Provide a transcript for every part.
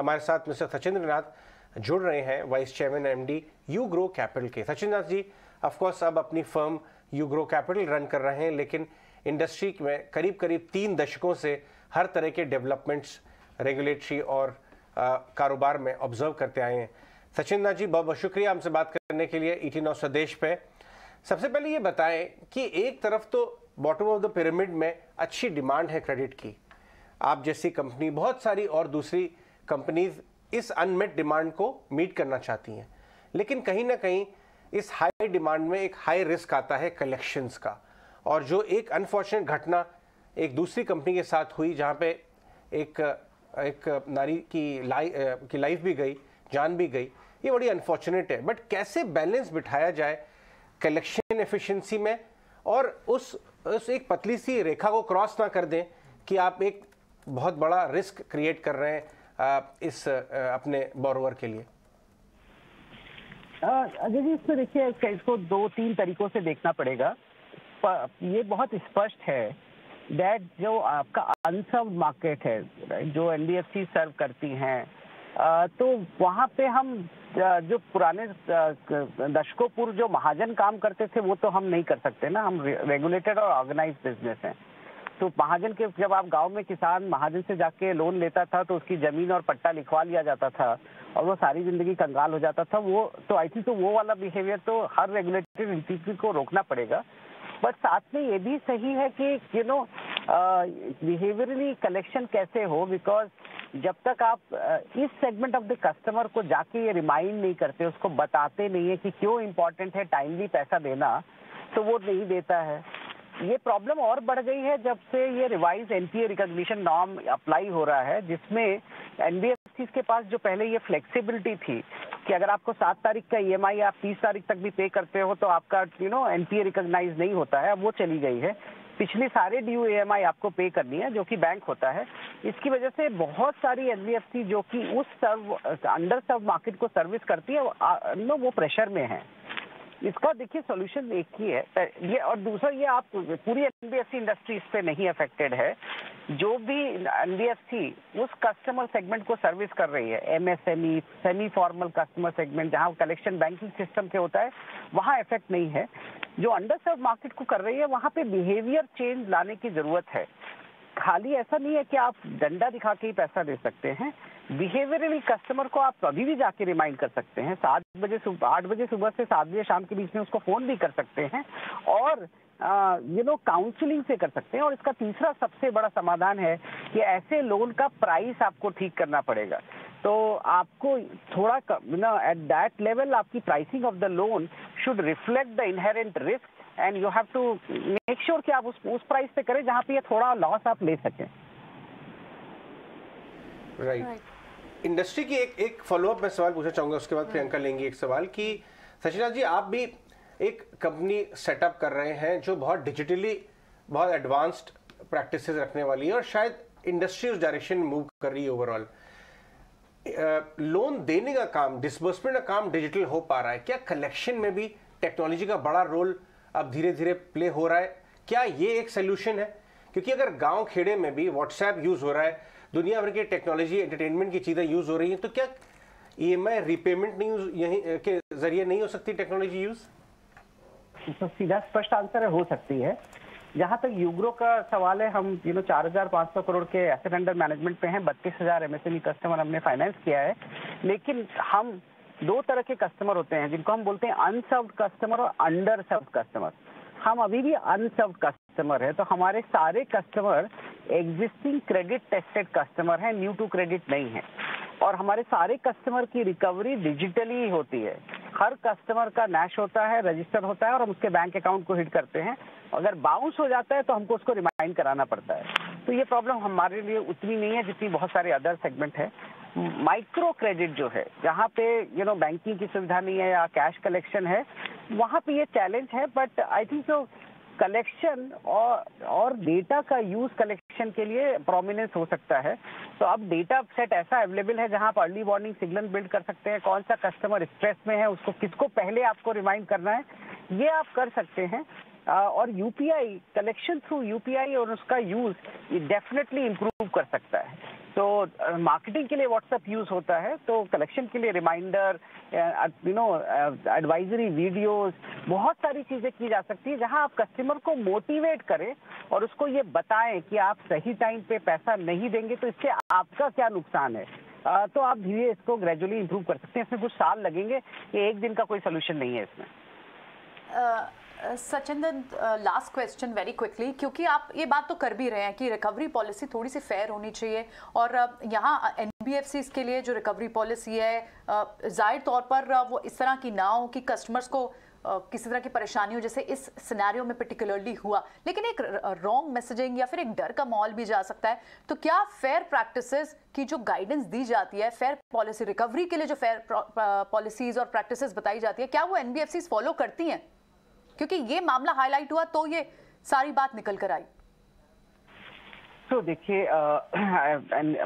हमारे साथ मिस्टर सचिंद्र नाथ जुड़ रहे हैं, vice chairman MD U Gro capital के। सचिंद्र नाथ जी ऑफकोर्स अब अपनी firm U Gro capital run कर रहे हैं, लेकिन इंडस्ट्री में करीब करीब तीन दशकों से हर तरह के डेवलपमेंट्स रेगुलेटरी और कारोबार में ऑब्ज़र्व करते आए हैं। सचिन नाथ जी बहुत बहुत शुक्रिया हमसे बात करने के लिए ई टी नौ स्वदेश पे। सबसे पहले ये बताएँ कि एक तरफ़ तो बॉटम ऑफ़ द पिरामिड में अच्छी डिमांड है क्रेडिट की। आप जैसी कंपनी बहुत सारी और दूसरी कंपनीज़ इस अनमेट डिमांड को मीट करना चाहती हैं। लेकिन कहीं ना कहीं इस हाई डिमांड में एक हाई रिस्क आता है कलेक्शंस का। और जो एक अनफॉर्चुनेट घटना एक दूसरी कंपनी के साथ हुई जहाँ पे एक एक नारी की लाई, की लाइफ भी गई, जान भी गई, ये बड़ी अनफॉर्चुनेट है। बट कैसे बैलेंस बिठाया जाए कलेक्शन एफिशिएंसी में? और उस उस एक पतली सी रेखा को क्रॉस ना कर दें कि आप एक बहुत बड़ा रिस्क क्रिएट कर रहे हैं। इस अपने बोरोवर के लिए? अजय जी, इसमें देखिए, इसको दो तीन तरीकों से देखना पड़ेगा। ये बहुत स्पष्ट है दैट जो आपका अनसर्व मार्केट है जो एनबीएफसी सर्व करती हैं तो वहाँ पे हम जो पुराने दशकों पूर्व जो महाजन काम करते थे, वो तो हम नहीं कर सकते ना। हम रेगुलेटेड और ऑर्गेनाइज बिज़नेस हैं। तो महाजन के, जब आप गाँव में किसान महाजन से जाके लोन लेता था तो उसकी ज़मीन और पट्टा लिखवा लिया जाता था, और वो सारी ज़िंदगी कंगाल हो जाता था, वो तो आई थिंक तो वो वाला बिहेवियर तो हर रेगुलेटरी इंस्टीट्यूट को रोकना पड़ेगा। बट साथ में ये भी सही है कि यू नो बिहेवियरली कलेक्शन कैसे हो? बिकॉज़ जब तक आप इस सेगमेंट ऑफ़ द कस्टमर को जाके ये रिमाइंड नहीं करते, उसको बताते नहीं है कि क्यों इम्पोर्टेंट है टाइमली पैसा देना तो वो नहीं देता है। ये प्रॉब्लम और बढ़ गई है जब से ये revise NPA recognition norm apply हो रहा है, जिसमें एनबीएफसी के पास जो पहले ये फ्लेक्सिबिलिटी थी कि अगर आपको सात तारीख का ईएमआई आप तीस तारीख तक भी पे करते हो तो आपका यू नो एनपीए रिकॉग्नाइज नहीं होता है, अब वो चली गई है। पिछले सारे ड्यू ईएमआई आपको पे करनी है, जो कि बैंक होता है। इसकी वजह से बहुत सारी एनबीएफसी जो कि उस सर्व अंडर सर्व मार्केट को सर्विस करती है नो, वो प्रेशर में है। इसका देखिए सोल्यूशन एक ही है ये और दूसरा ये आप पूरी एनबीएफसी इंडस्ट्री इस पे नहीं अफेक्टेड है। जो भी एनबीएफसी उस कस्टमर सेगमेंट को सर्विस कर रही है। MSME semi formal customer segment जहाँ कलेक्शन बैंकिंग सिस्टम से होता है, वहाँ इफ़ेक्ट नहीं है। जो अंडर सर्व मार्केट को कर रही है, वहाँ पे बिहेवियर चेंज लाने की ज़रूरत है। खाली ऐसा नहीं है कि आप डंडा दिखा के ही पैसा दे सकते हैं। बिहेवियरली कस्टमर को आप अभी भी जाके रिमाइंड कर सकते हैं। सात बजे सुबह आठ बजे सुबह से सात बजे शाम के बीच में उसको फ़ोन भी कर सकते हैं। और यू नो काउंसलिंग से कर सकते हैं। और इसका तीसरा सबसे बड़ा समाधान है कि ऐसे लोन का प्राइस आपको ठीक करना पड़ेगा। तो आपको थोड़ा you know at that level आपकी pricing of the loan should reflect the inherent risk and you have to make sure कि आप उस उस प्राइस पे करें जहाँ पे ये थोड़ा लॉस आप ले सकें। Right right. right. इंडस्ट्री की एक एक फॉलोअप मैं सवाल पूछना चाहूँगा उसके बाद प्रियंका लेंगी एक सवाल कि सचिना जी आप भी एक कंपनी सेटअप कर रहे हैं जो बहुत डिजिटली बहुत एडवांस्ड प्रैक्टिस रखने वाली है और शायद इंडस्ट्री उस डायरेक्शन मूव कर रही है ओवरऑल लोन देने का काम डिसबर्समेंट का काम डिजिटल हो पा रहा है। क्या कलेक्शन में भी टेक्नोलॉजी का बड़ा रोल अब धीरे धीरे प्ले हो रहा है? क्या ये एक सोल्यूशन है? क्योंकि अगर गाँव खेड़े में भी व्हाट्सएप यूज़ हो रहा है दुनिया भर की टेक्नोलॉजी एंटरटेनमेंट की चीज़ें यूज़ हो रही हैं तो क्या ई एम आई रिपेमेंट नहीं यही के ज़रिए नहीं हो सकती टेक्नोलॉजी यूज़ तो सीधा स्पष्ट आंसर है हो सकती है। जहाँ तक यूग्रो का सवाल है, हम यू नो चार हज़ार पाँच सौ करोड़ के एसेट अंडर मैनेजमेंट पे हैं, बत्तीस हज़ार एमएसएमई कस्टमर हमने फाइनेंस किया है। लेकिन हम दो तरह के कस्टमर होते हैं, जिनको हम बोलते हैं अनसर्व्ड कस्टमर और अंडर सर्व्ड कस्टमर हम अभी भी अनसर्व्ड कस्टमर है तो हमारे सारे customer existing credit tested customer है न्यू टू क्रेडिट नहीं है। और हमारे सारे कस्टमर की रिकवरी डिजिटली होती है। हर कस्टमर का नैश होता है रजिस्टर होता है और हम उसके बैंक अकाउंट को हिट करते हैं। अगर बाउंस हो जाता है तो हमको उसको रिमाइंड कराना पड़ता है। तो ये प्रॉब्लम हमारे लिए उतनी नहीं है जितनी बहुत सारे अदर सेगमेंट है। माइक्रो क्रेडिट जो है, जहाँ पे यू नो बैंकिंग की सुविधा नहीं है या कैश कलेक्शन है, वहाँ पे ये चैलेंज है बट आई थिंक जो कलेक्शन और डेटा का यूज़ कलेक्शन के लिए प्रोमिनेंस हो सकता है। तो अब डेटा सेट ऐसा अवेलेबल है जहाँ आप अर्ली वार्निंग सिग्नल बिल्ड कर सकते हैं, कौन सा कस्टमर स्ट्रेस में है, उसको किसको पहले आपको रिमाइंड करना है, ये आप कर सकते हैं। और यूपीआई कलेक्शन थ्रू यूपीआई और उसका यूज़ डेफिनेटली इंप्रूव कर सकता है। तो मार्केटिंग के लिए व्हाट्सएप यूज़ होता है तो कलेक्शन के लिए reminder you know advisory videos बहुत सारी चीज़ें की जा सकती है जहाँ आप कस्टमर को मोटिवेट करें और उसको ये बताएँ कि आप सही टाइम पे पैसा नहीं देंगे तो इससे आपका क्या नुकसान है। आ, तो आप धीरे इसको ग्रेजुअली इंप्रूव कर सकते हैं। इसमें कुछ साल लगेंगे एक दिन का कोई सोल्यूशन नहीं है इसमें। Sachin last question very quickly क्योंकि आप ये बात तो कर भी रहे हैं कि रिकवरी पॉलिसी थोड़ी सी फेयर होनी चाहिए और uh, यहाँ एन के लिए जो रिकवरी पॉलिसी है uh, ज़ाहिर तौर पर uh, वो इस तरह की ना हो कि कस्टमर्स को uh, किसी तरह की परेशानी हो जैसे इस सिनेरियो में पर्टिकुलरली हुआ। लेकिन एक रॉन्ग मैसेजिंग या फिर एक डर का माहौल भी जा सकता है। तो क्या फेयर प्रैक्टिसेस की जो गाइडेंस दी जाती है फेयर पॉलिसी रिकवरी के लिए जो फेयर पॉलिसीज़ और प्रैक्टिसेस बताई जाती है क्या वो एन फॉलो करती हैं? क्योंकि ये मामला हाईलाइट हुआ तो ये सारी बात निकल कर आई। तो देखिए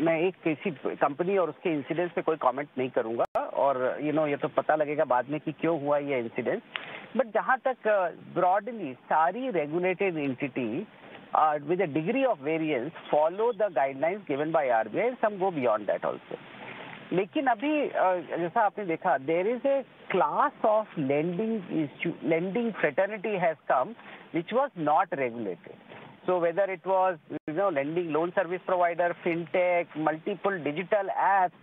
मैं एक किसी कंपनी और उसके इंसिडेंस पे कोई कमेंट नहीं करूँगा और यू नो ये तो पता लगेगा बाद में कि क्यों हुआ ये इंसिडेंट बट जहाँ तक ब्रॉडली सारी regulated entity with a degree of variance follow the guidelines given by RBI some go beyond that also लेकिन अभी जैसा आपने देखा there is a class of lending lending fraternity has come which was not regulated so, whether it was, you know, lending loan service provider, fintech, multiple digital apps,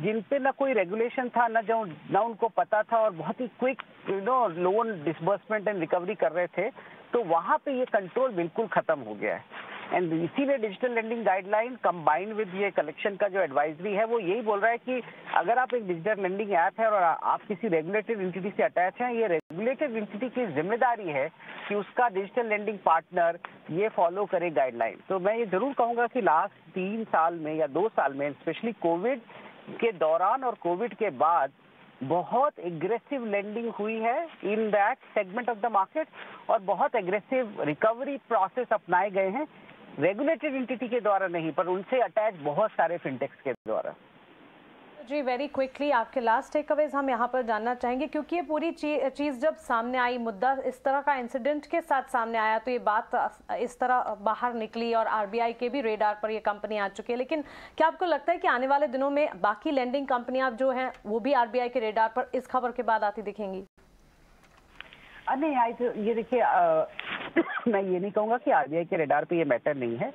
जिन पे ना कोई regulation था, ना जो, ना उनको पता था और बहुत ही quick you know loan disbursement and recovery कर रहे थे तो वहाँ पे ये कंट्रोल बिल्कुल खत्म हो गया है। एंड इसीलिए digital lending guideline combined with ये कलेक्शन का जो एडवाइजरी है, वो यही बोल रहा है कि अगर आप एक डिजिटल लेंडिंग ऐप है और आप किसी रेगुलेटेड इंटिटी से अटैच हैं, ये रेगुलेटेड एंटिटी की ज़िम्मेदारी है कि उसका डिजिटल लेंडिंग पार्टनर ये फॉलो करे गाइडलाइन तो मैं ये ज़रूर कहूँगा कि लास्ट तीन साल में या दो साल में स्पेशली कोविड के दौरान और कोविड के बाद, बहुत एग्रेसिव लेंडिंग हुई है in that segment of the market और बहुत एग्रेसिव रिकवरी प्रोसेस अपनाए गए हैं रेगुलेटेड एंटिटी के द्वारा नहीं पर उनसे अटैच बहुत सारे फिनटेक्स के द्वारा। जी वेरी क्विकली आपके लास्ट टेक अवेज हम यहाँ पर जानना चाहेंगे क्योंकि ये पूरी चीज़ जब सामने आई मुद्दा इस तरह का इंसिडेंट के साथ सामने आया तो ये बात इस तरह बाहर निकली और आरबीआई के भी रेडार पर ये कंपनी आ चुकी है। लेकिन क्या आपको लगता है कि आने वाले दिनों में बाकी लैंडिंग कंपनियाँ जो हैं वो भी आरबीआई के रेडार पर इस खबर के बाद आती दिखेंगी? नहीं आई तो ये देखिए मैं ये नहीं कहूँगा कि आरबीआई के रेडार पे ये मैटर नहीं है।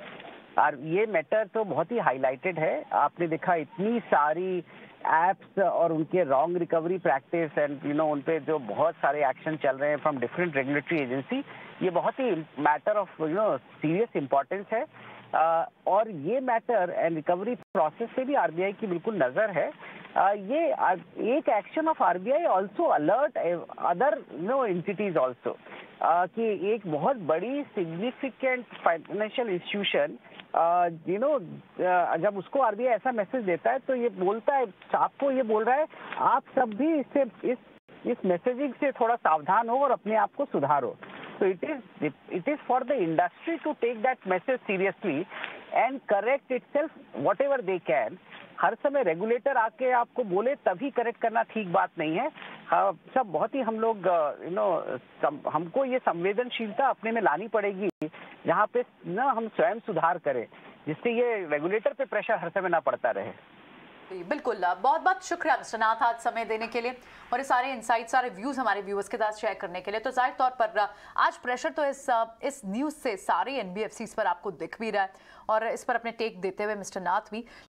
और ये मैटर तो बहुत ही हाईलाइटेड है। आपने देखा इतनी सारी एप्स और उनके wrong recovery practice and you know उन पे जो बहुत सारे एक्शन चल रहे हैं फ्रॉम डिफरेंट रेगुलेटरी एजेंसी ये बहुत ही matter of you know serious importance है। और ये मैटर एंड रिकवरी प्रोसेस पे भी आरबीआई की बिल्कुल नज़र है। ये एक action of RBI also alert other no entities also कि एक बहुत बड़ी significant financial institution you know जब उसको आरबीआई ऐसा मैसेज देता है तो ये बोलता है आपको ये बोल रहा है आप सब भी इससे इस इस मैसेजिंग से थोड़ा सावधान हो और अपने आप को सुधारो। तो it is it is for the industry to take that message seriously and correct itself whatever they can हर समय रेगुलेटर आके आपको बोले तभी करेक्ट करना ठीक बात नहीं हाँ, सब बहुत ही हम लोग यू नो हमको ये संवेदनशीलता अपने में लानी पड़ेगी। जहाँ पे ना हम स्वयं सुधार करें, जिससे ये रेगुलेटर पे प्रेशर हर समय ना पड़ता रहे। बिल्कुल। बहुत बहुत शुक्रिया मिस्टर नाथ आज समय देने के लिए और ये सारे इनसाइट सारे व्यूज़ हमारे व्यूअर्स के साथ शेयर करने के लिए। तो ज़ाहिर तौर पर आज प्रेशर तो इस इस न्यूज़ से सारे एनबीएफसी पर आपको दिख भी रहा है और इस पर अपने टेक देते हुए मिस्टर नाथ भी।